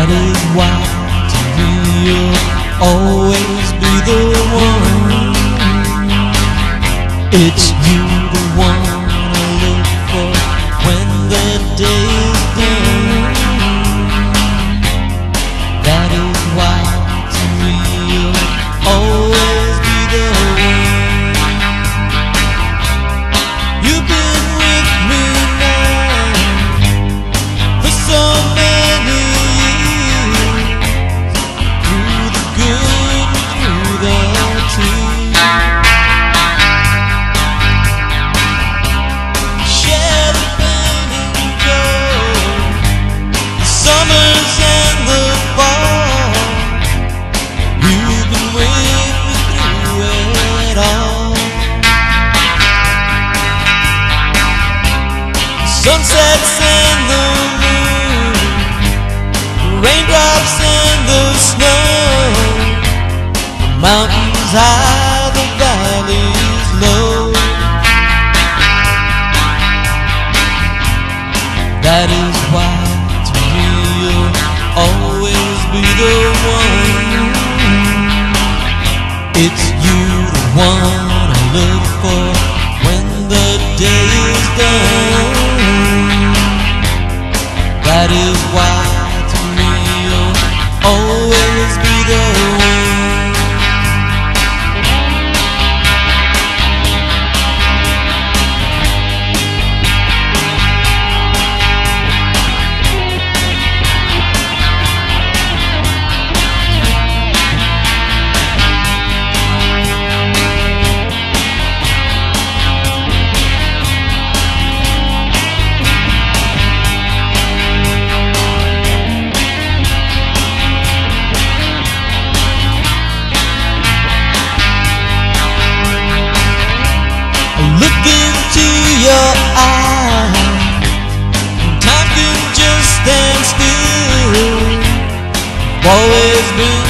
That is why to me you'll always be the one. It's you, Sunsets and the moon, raindrops and the snow, the mountains high, the valleys low. That is why to me you'll always be the one. It's you, the one I look for when the day is done. new